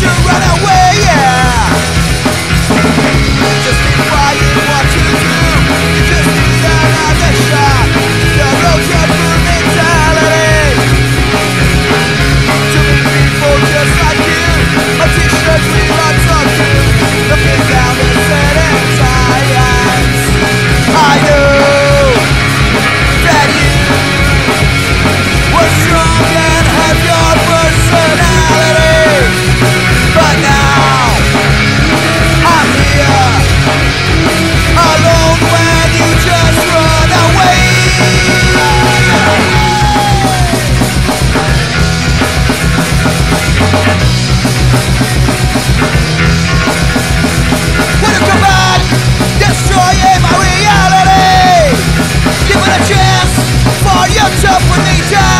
to run up when they die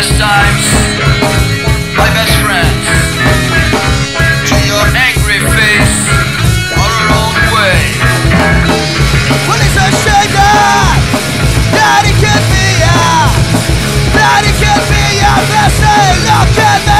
best times, my best friends. To your angry face, our own way. Well, it's a shame that, that it can be, yeah. That it can be, yeah. They're look at me.